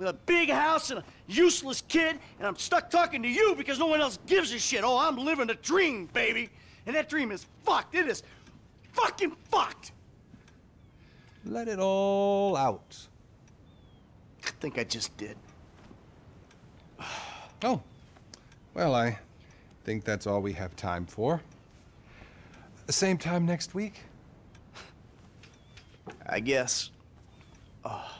With a big house and a useless kid, and I'm stuck talking to you because no one else gives a shit. Oh, I'm living a dream, baby. And that dream is fucked. It is fucking fucked. Let it all out. I think I just did. Oh, well, I think that's all we have time for. Same time next week? I guess. Oh.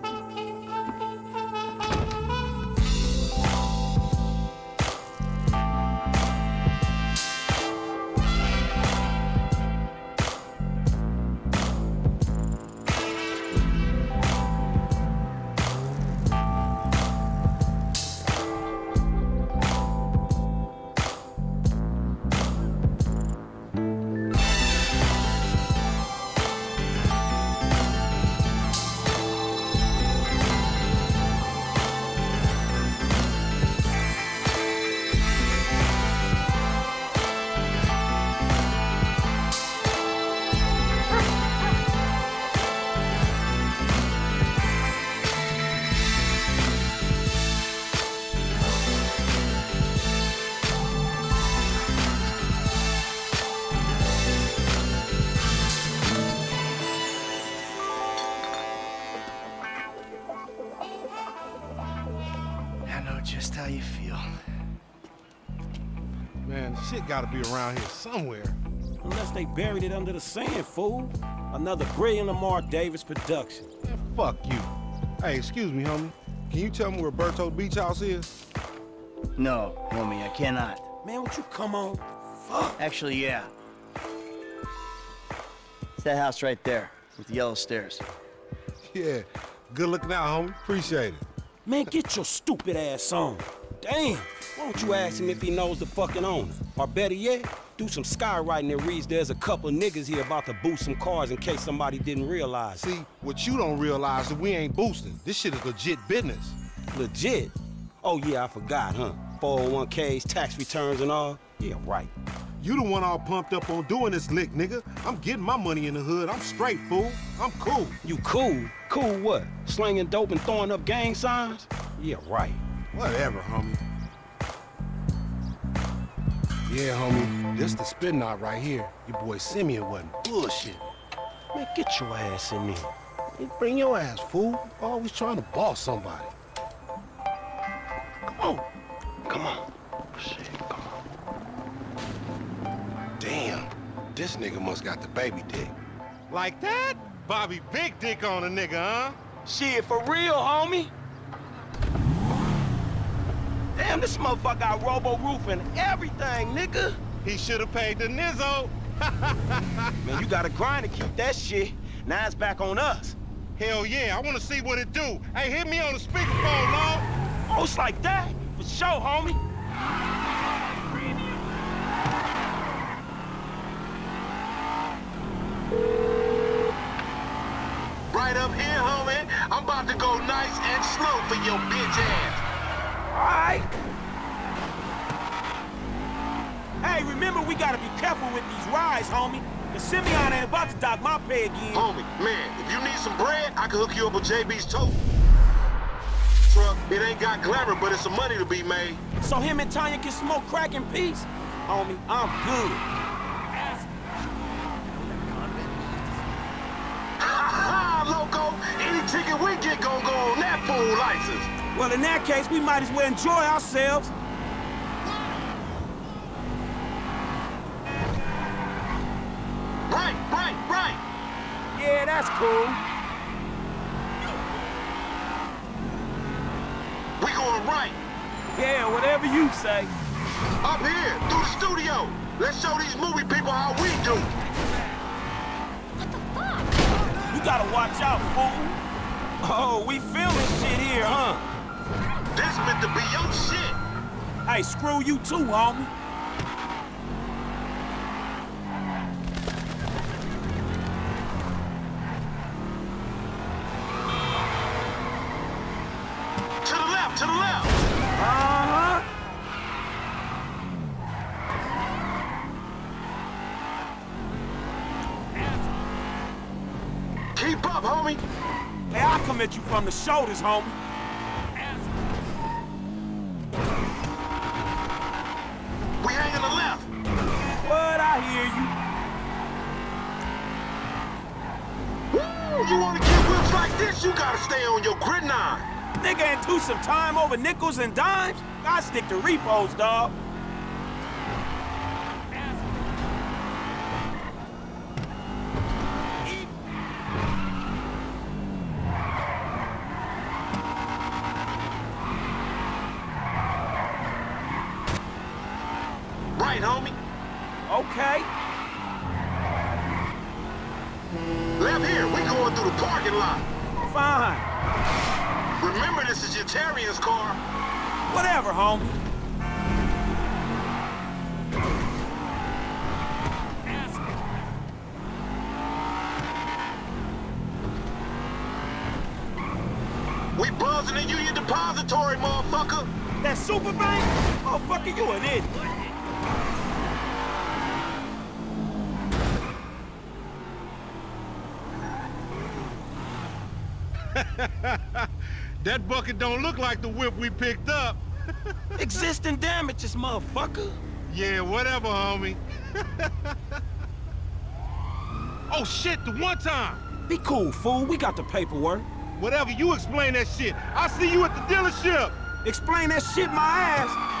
Just how you feel. Man, shit gotta be around here somewhere. Unless they buried it under the sand, fool. Another brilliant Lamar Davis production. Man, fuck you. Hey, excuse me, homie. Can you tell me where Berto Beach House is? No, homie, I cannot. Man, would you come on? Fuck. Actually, yeah. It's that house right there with the yellow stairs. Yeah. Good looking out, homie. Appreciate it. Man, get your stupid ass on. Damn. Why don't you ask him if he knows the fucking owner? Or better yet, do some skywriting that reads there's a couple niggas here about to boost some cars in case somebody didn't realize. See, what you don't realize is we ain't boosting. This shit is legit business. Legit? Oh yeah, I forgot, huh? 401ks, tax returns and all? Yeah, right. You the one all pumped up on doing this lick, nigga. I'm getting my money in the hood. I'm straight, fool. I'm cool. You cool? Cool what? Slinging dope and throwing up gang signs? Yeah, right. Whatever, homie. Yeah, homie. This the spin knot right here. Your boy Simeon wasn't bullshit. Man, get your ass in there. Hey, Bring your ass, fool. Always trying to boss somebody. Come on. Come on. This nigga must got the baby dick. Like that? Bobby big dick on a nigga, huh? Shit, for real, homie. Damn, this motherfucker got robo roof and everything, nigga. He should have paid the nizzo. Man, you gotta grind to keep that shit. Now it's back on us. Hell yeah, I want to see what it do. Hey, hit me on the speakerphone, Lord. It's like that? For sure, homie. Right up here, homie. I'm about to go nice and slow for your bitch ass. All right. Hey, remember we gotta be careful with these rides, homie. The Simeon ain't about to dock my pay again. Homie, man, if you need some bread, I can hook you up with JB's tote. truck. It ain't got glamour, but it's some money to be made. So him and Tanya can smoke crack in peace? Homie, I'm good. Ticket we get gon' go on that fool license. Well, in that case, we might as well enjoy ourselves. Right, right, right. Yeah, that's cool. We going right. Yeah, whatever you say. Up here, through the studio. Let's show these movie people how we do. What the fuck? You gotta watch out, fool. Oh, we filming shit here, huh? This meant to be your shit. Hey, screw you too, homie. To the left, to the left. Uh-huh. Keep up, homie. Hey, I'll come at you from the shoulders, homie. We hang in the left. What? I hear you. Woo! You wanna get whips like this, you gotta stay on your grid nine. Nigga ain't do some time over nickels and dimes? I stick to repos, dog. Right, homie. Okay. Left here, we going through the parking lot. Fine. Remember, this is your Terrier's car. Whatever, homie. We buzzing in Union Depository, motherfucker. That super bank? Motherfucker, you an idiot. That bucket don't look like the whip we picked up. Existing damages, motherfucker. Yeah, whatever, homie. oh shit, the one time. Be cool, fool. We got the paperwork. Whatever, you explain that shit. I'll see you at the dealership. Explain that shit my ass.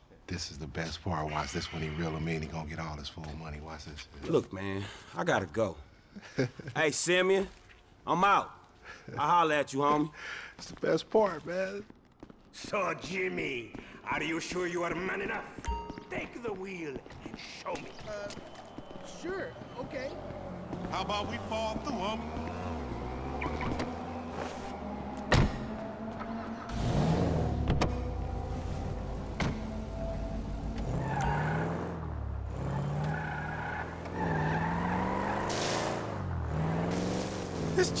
This is the best part. Watch this when he real him in. He gonna get all his full money. Watch this. Look, man, I gotta go. hey, Simeon, I'm out. I'll holler at you, homie. It's the best part, man. So, Jimmy, are you sure you are man enough? Take the wheel and show me. Uh, sure, okay. How about we fall through, homie? This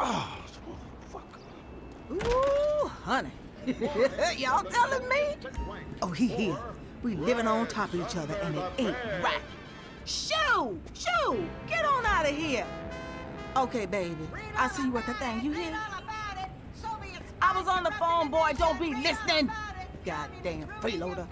Oh, fuck. Ooh, honey. Y'all telling me? Oh, he here. We living on top of each other and it ain't right. Shoo! Shoo! Get on out of here. Okay, baby. I see you at the thing. You hear? I was on the phone, boy. Don't be listening. Goddamn freeloader.